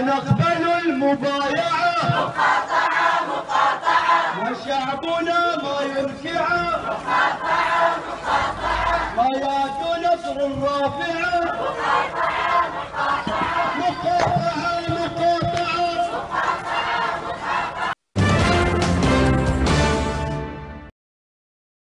لا نقبل المبايعة. مقاطعة مقاطعة وشعبنا ما يركع مقاطعة مقاطعة. رايات نصر رافعة